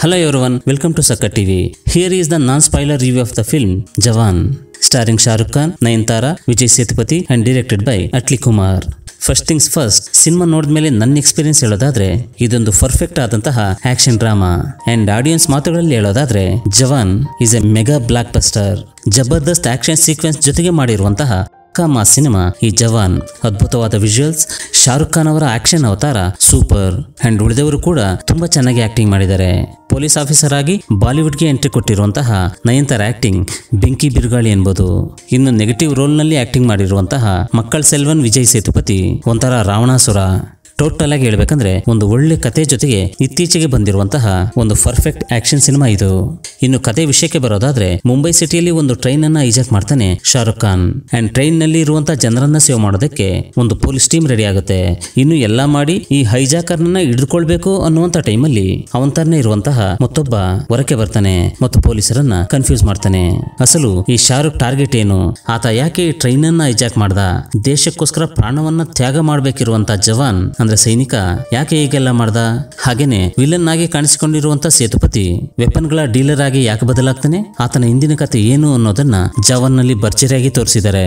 Hello everyone, welcome to Sakka TV. Here is the non-spoiler review of the film Jawan, starring Shah Rukh Khan, Nayantara, Vijay Sethupathi and directed by Atli Kumar. First things first cinema ನೋಡಿದ್ಮೇಲೆ ನನ್ನ experience ಹೇಳೋದಾದ್ರೆ ಇದೊಂದು perfect ಆದಂತಹ action drama and audience ಮಾತುಗಳಲ್ಲಿ ಹೇಳೋದಾದ್ರೆ Jawan is a mega blockbuster ಜಬರ್ದಸ್ತ್ action sequence ಜೊತೆಗೆ ಮಾಡಿರುವಂತಹ ಕಾಮ ಸಿನಿಮಾ ಈ ಜವಾನ್ ಅದ್ಭುತವಾದ ವಿಜುವಲ್ಸ್ ಶಾರುಖ್ ಖಾನ್ ಅವರ ಆಕ್ಷನ್ ಅವತಾರ ಸೂಪರ್ ಅಂಡ್ ಉಳಿದವರು ಕೂಡ ತುಂಬಾ ಚೆನ್ನಾಗಿ ಆಕ್ಟಿಂಗ್ ಮಾಡಿದ್ದಾರೆ. ಪೊಲೀಸ್ ಆಫೀಸರ್ ಆಗಿ ಬಾಲಿವುಡ್ಗೆ ಎಂಟ್ರಿ ಕೊಟ್ಟಿರುವಂತಹ ನಯಂತರ ಆಕ್ಟಿಂಗ್ ಬೆಂಕಿ ಬಿರುಗಾಳಿ ಎಂಬುದು. ಇನ್ನು ನೆಗೆಟಿವ್ ರೋಲ್ನಲ್ಲಿ ಆಕ್ಟಿಂಗ್ ಮಾಡಿರುವಂತಹ ಮಕ್ಕಳ ಸೆಲ್ವನ್ ವಿಜಯ್ ಸೇತುಪತಿ, ಒಂಥರ ರಾವಣಾಸುರ. ಟೋಟಲ್ ಆಗಿ ಹೇಳ್ಬೇಕಂದ್ರೆ ಒಂದು ಒಳ್ಳೆ ಕತೆ ಜೊತೆಗೆ ಇತ್ತೀಚೆಗೆ ಬಂದಿರುವಂತಹ ಒಂದು ಪರ್ಫೆಕ್ಟ್ ಆಕ್ಷನ್ ಸಿನಿಮಾ ಇದು. ಇನ್ನು ಕತೆ ವಿಷಯಕ್ಕೆ ಬರೋದಾದ್ರೆ ಮುಂಬೈ ಸಿಟಿಯಲ್ಲಿ ಒಂದು ಟ್ರೈನ್ ಅನ್ನ ಇಜಾಕ್ ಮಾಡ್ತಾನೆ ಶಾರುಖ್ ಖಾನ್ ಅಂಡ್ ಟ್ರೈನ್ನಲ್ಲಿ ಇರುವಂತಹ ಜನರನ್ನ ಸೇವ್ ಮಾಡೋದಕ್ಕೆ ಒಂದು ಪೊಲೀಸ್ ಟೀಮ್ ರೆಡಿ ಆಗುತ್ತೆ. ಇನ್ನು ಎಲ್ಲಾ ಮಾಡಿ ಈ ಹೈಜಾಕರ್ ನನ್ನ ಹಿಡಿದುಕೊಳ್ಬೇಕು ಅನ್ನುವಂತ ಟೈಮಲ್ಲಿ ಅವನ್ ತರನೇ ಇರುವಂತಹ ಮತ್ತೊಬ್ಬ ಹೊರಕೆ ಬರ್ತಾನೆ ಮತ್ತು ಪೊಲೀಸರನ್ನ ಕನ್ಫ್ಯೂಸ್ ಮಾಡ್ತಾನೆ. ಅಸಲು ಈ ಶಾರುಖ್ ಟಾರ್ಗೆಟ್ ಏನು? ಆತ ಯಾಕೆ ಈ ಟ್ರೈನ್ ಅನ್ನ ಹೈಜಾಕ್ ಮಾಡ್ದ? ದೇಶಕ್ಕೋಸ್ಕರ ಪ್ರಾಣವನ್ನ ತ್ಯಾಗ ಮಾಡ್ಬೇಕಿರುವಂತ ಜವಾನ್ ಅಂದ್ರೆ ಸೈನಿಕ, ಯಾಕೆ ಹೀಗೆಲ್ಲ ಮಾಡ್ದ? ಹಾಗೇನೆ ವಿಲನ್ ಆಗಿ ಕಾಣಿಸಿಕೊಂಡಿರುವಂತ ಸೇತುಪತಿ ವೆಪನ್ಗಳ ಡೀಲರ್ ಆಗಿ ಯಾಕೆ ಬದಲಾಗ್ತಾನೆ? ಆತನ ಹಿಂದಿನ ಕತೆ ಏನು ಅನ್ನೋದನ್ನ ಜವನ್ನಲ್ಲಿ ಭರ್ಜರಿಯಾಗಿ ತೋರಿಸಿದ್ದಾರೆ.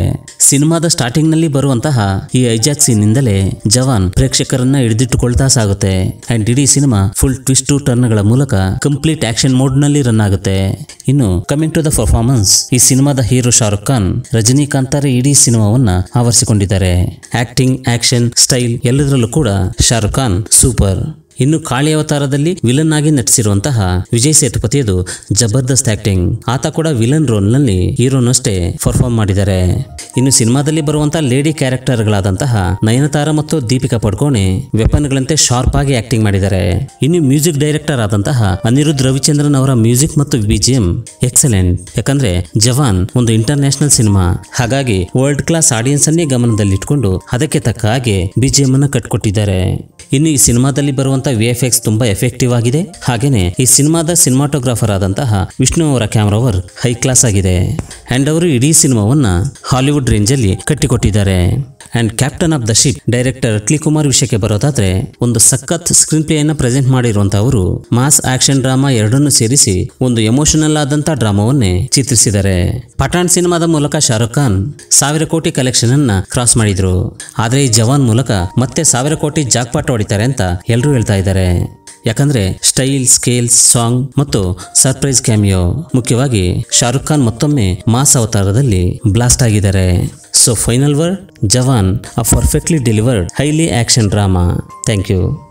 ಸಿನಿಮಾದ ಸ್ಟಾರ್ಟಿಂಗ್ನಲ್ಲಿ ಬರುವಂತಹ ಈ ಐಜಾಕ್ ಸೀನ್ ನಿಂದಲೇ ಜವಾನ್ ಪ್ರೇಕ್ಷಕರನ್ನ ಹಿಡಿದಿಟ್ಟುಕೊಳ್ತಾ ಸಾಗುತ್ತೆ. ಅಂಡ್ ಇಡೀ ಸಿನಿಮಾ ಫುಲ್ ಟ್ವಿಸ್ಟ್ ಟರ್ನ್ಗಳ ಮೂಲಕ ಕಂಪ್ಲೀಟ್ ಆಕ್ಷನ್ ಮೋಡ್ನಲ್ಲಿ ರನ್ ಆಗುತ್ತೆ. ಇನ್ನು ಕಮಿಂಗ್ ಟು ದ ಪರ್ಫಾರ್ಮೆನ್ಸ್ ಈ ಸಿನಿಮಾದ ಹೀರೋ ಶಾರುಖ್ ಖಾನ್ ರಜನಿಕಾಂತರ ಇಡೀ ಸಿನಿಮಾವನ್ನ ಆವರಿಸಿಕೊಂಡಿದ್ದಾರೆ. ಆಕ್ಟಿಂಗ್ ಆಕ್ಷನ್ ಸ್ಟೈಲ್ ಎಲ್ಲದರಲ್ಲೂ ಕೂಡ ಶಾರುಖ್ ಖಾನ್ ಸೂಪರ್ ಇನ್ನು ಕಾಳಿ ಅವತಾರದಲ್ಲಿ ವಿಲನ್ ಆಗಿ ನಟಿಸಿರುವಂತಹ ವಿಜಯ್ ಸೇತುಪತಿಯದು ಜಬರ್ದಸ್ತ್ ಆಕ್ಟಿಂಗ್ ಆತ ಕೂಡ ವಿಲನ್ ರೋಲ್ನಲ್ಲಿ ಹೀರೋನಷ್ಟೇ ಪರ್ಫಾರ್ಮ್ ಮಾಡಿದ್ದಾರೆ. ಇನ್ನು ಸಿನಿಮಾದಲ್ಲಿ ಬರುವಂತಹ ಲೇಡಿ ಕ್ಯಾರೆಕ್ಟರ್ಗಳಾದಂತಹ ನಯನತಾರ ಮತ್ತು ದೀಪಿಕಾ ಪಡ್ಕೋಣೆ ವೆಪನ್ಗಳಂತೆ ಶಾರ್ಪ್ ಆಗಿ ಆಕ್ಟಿಂಗ್ ಮಾಡಿದ್ದಾರೆ. ಇನ್ನು ಮ್ಯೂಸಿಕ್ ಡೈರೆಕ್ಟರ್ ಆದಂತಹ ಅನಿರುದ್ಧ ರವಿಚಂದ್ರನ್ ಅವರ ಮ್ಯೂಸಿಕ್ ಮತ್ತು ಬಿಜಿಎಂ ಎಕ್ಸಲೆಂಟ್ ಯಾಕಂದ್ರೆ ಜವಾನ್ ಒಂದು ಇಂಟರ್ನ್ಯಾಷನಲ್ ಸಿನಿಮಾ ಹಾಗಾಗಿ ವರ್ಲ್ಡ್ ಕ್ಲಾಸ್ ಆಡಿಯನ್ಸ್ ಅನ್ನೇ ಗಮನದಲ್ಲಿಟ್ಕೊಂಡು ಅದಕ್ಕೆ ತಕ್ಕ ಹಾಗೆ ಬಿಜಿಎಂ ಅನ್ನ ಕಟ್ಕೊಟ್ಟಿದ್ದಾರೆ. ಇನ್ನು ಈ ಸಿನಿಮಾದಲ್ಲಿ ಬರುವಂತಹ ವಿ ಎಫ್ ಎಕ್ಸ್ ತುಂಬಾ ಎಫೆಕ್ಟಿವ್ ಆಗಿದೆ. ಹಾಗೇನೆ ಈ ಸಿನಿಮಾದ ಸಿನಿಮಾಟೋಗ್ರಾಫರ್ ಆದಂತಹ ವಿಷ್ಣು ಅವರ ಕ್ಯಾಮ್ರಾ ವರ್ಕ್ ಹೈ ಕ್ಲಾಸ್ ಆಗಿದೆ. ಅಂಡ್ ಅವರು ಇಡೀ ಸಿನಿಮಾವನ್ನ ಹಾಲಿವುಡ್ ರೇಂಜ್ ಅಲ್ಲಿ ಕಟ್ಟಿಕೊಟ್ಟಿದ್ದಾರೆ. And captain of the ship director Atlee Kumar ವಿಷಯಕ್ಕೆ ಬರೋದಾದ್ರೆ ಒಂದು ಸಖತ್ ಸ್ಕ್ರೀನ್ ಪ್ಲೇ ಅನ್ನ ಪ್ರೆಸೆಂಟ್ ಮಾಡಿರುವಂತಹ ಅವರು ಮಾಸ್ ಆಕ್ಷನ್ ಡ್ರಾಮಾ ಎರಡನ್ನೂ ಸೇರಿಸಿ ಒಂದು ಎಮೋಷನಲ್ ಆದಂತ ಡ್ರಾಮಾವನ್ನೇ ಚಿತ್ರಿಸಿದ್ದಾರೆ. ಪಠಾಣ್ ಸಿನಿಮಾದ ಮೂಲಕ ಶಾರುಖ್ ಖಾನ್ ಸಾವಿರ ಕೋಟಿ ಕಲೆಕ್ಷನ್ ಅನ್ನ ಕ್ರಾಸ್ ಮಾಡಿದ್ರು. ಆದ್ರೆ ಈ ಜವಾನ್ ಮೂಲಕ ಮತ್ತೆ ಸಾವಿರ ಕೋಟಿ ಜಾಕ್ಪಾಟ್ ಹೊಡಿತಾರೆ ಅಂತ ಎಲ್ಲರೂ ಹೇಳ್ತಾ ಇದ್ದಾರೆ. ಯಾಕಂದ್ರೆ ಸ್ಟೈಲ್ ಸ್ಕೇಲ್ ಸಾಂಗ್ ಮತ್ತು ಸರ್ಪ್ರೈಸ್ ಕ್ಯಾಮಿಯೋ ಮುಖ್ಯವಾಗಿ ಶಾರುಖ್ ಖಾನ್ ಮತ್ತೊಮ್ಮೆ ಮಾಸ್ ಅವತಾರದಲ್ಲಿ ಬ್ಲಾಸ್ಟ್ ಆಗಿದ್ದಾರೆ. So final word, Jawan, a perfectly delivered, highly action drama. Thank you.